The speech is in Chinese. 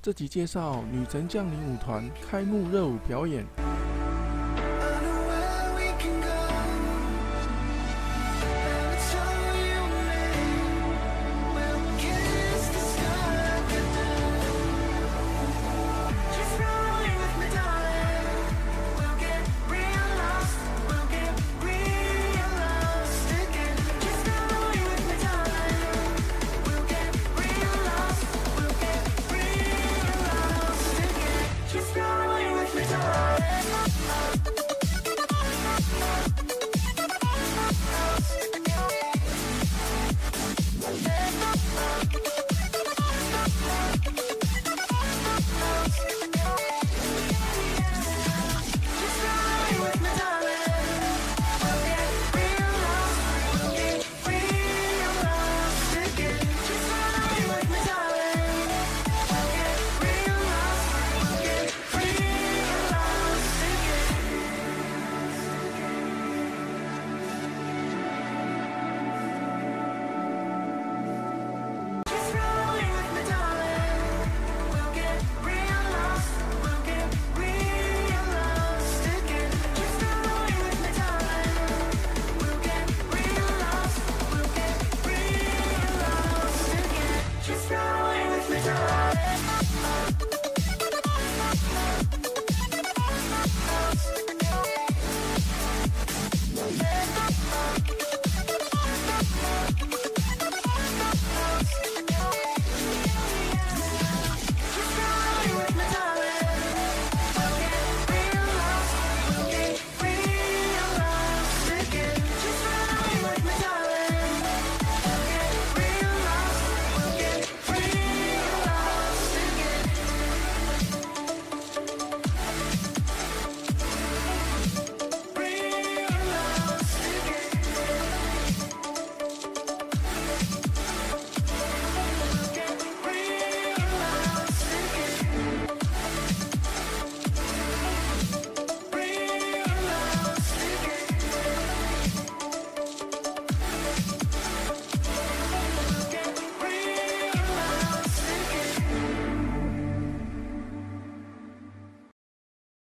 这集介绍女神降临舞团开幕热舞表演。